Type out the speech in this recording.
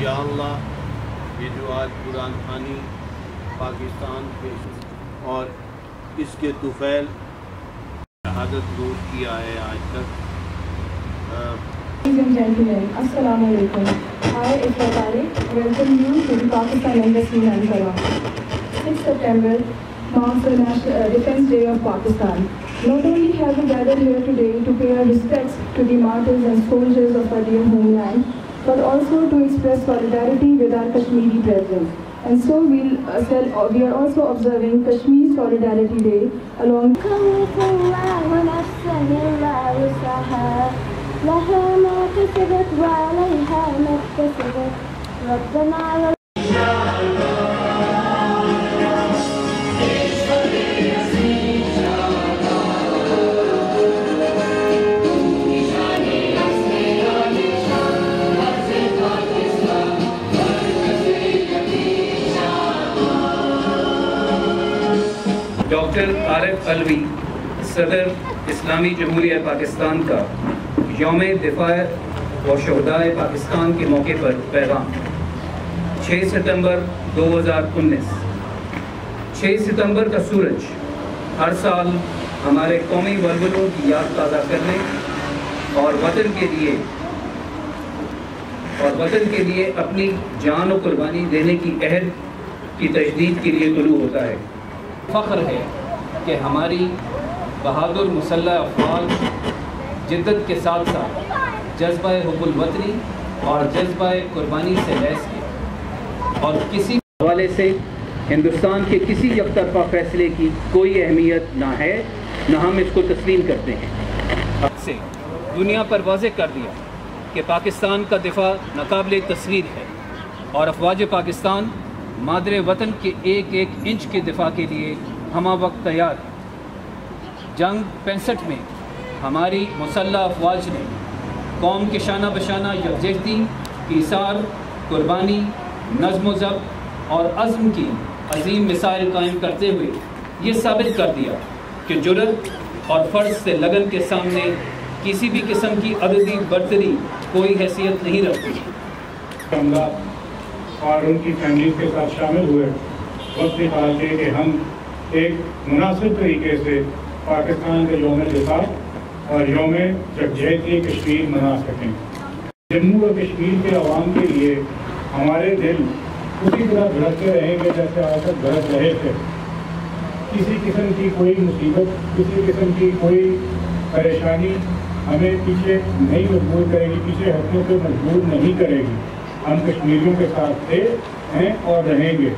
یا اللہ، یہ جو آج قرآن خانی پاکستان پہ اور اس کے طفیل شہادت دور کیا ہے آج تک۔ السلام علیکم۔ ہائے اس وطارے welcome you to the Pakistan embassy Naini کروا۔ Six September marks the national defence day of Pakistan not only have we gather here today to pay our respects to the martyrs and soldiers of our dear home but also to express solidarity with our Kashmiri brethren. And so we'll, uh, cel- uh, we are also observing Kashmir Solidarity Day along يكلف الله نفسا إلا وسعها لها ما كسبت وعليها ما اكتسبت ربنا Doctor Arif Alvi صدر اسلامی جمہوریہ پاکستان کا یوم دفاع و شہداء پاکستان کے موقع پر پیغام۔ چھ ستمبر دو ہزار انیس۔ چھ ستمبر کا سورج ہر سال ہمارے قومی ولولوں کی یاد تازہ کرنے اور وطن کے لیے اور وطن کے لیے اپنی جان و قربانی دینے کی عہد کی تجدید کے لیے طلوع ہوتا ہے۔ فخر ہے۔ کہ ہماری بہادر مسلح افعال جدت کے ساتھ ساتھ جذبہ حب الوطنی اور جذبہ قربانی سے لیس ہے اور کسی حوالے سے ہندوستان کے کسی یک طرفہ فیصلے کی کوئی اہمیت نہ ہے، نہ ہم اس کو تسلیم کرتے ہیں۔ اب سے دنیا پر واضح کر دیا کہ پاکستان کا دفاع ناقابل تصویر ہے اور افواج پاکستان مادر وطن کے ایک ایک انچ کے دفاع کے لیے ہمہ وقت تیار۔ جنگ پینسٹھ میں ہماری مسلح افواج نے قوم کے شانہ بشانہ یکجہتی ایثار قربانی، نظم و ضبط اور عزم کی عظیم مثال قائم کرتے ہوئے یہ ثابت کر دیا کہ جرت اور فرض سے لگن کے سامنے کسی بھی قسم کی عددی، برتری کوئی حیثیت نہیں رکھتی۔ اور ان کی فیملیز کے ساتھ شامل ہوئے۔ وقت نکال کے کہ ہم ایک مناسب طریقے سے پاکستان کے یوم دفاع اور یوم یکجہتی کشمیر منا سکیں۔ جموں و کشمیر کے عوام کے لیے ہمارے دل اسی طرح دھڑکتے رہیں گے جیسے آج تک دھڑک رہے تھے۔ کسی قسم کی کوئی مصیبت، کسی قسم کی کوئی پریشانی ہمیں پیچھے نہیں مجبور کرے گی، پیچھے ہٹنے پہ مجبور نہیں کرے گی۔ ہم کشمیریوں کے ساتھ تھے، ہیں اور رہیں گے۔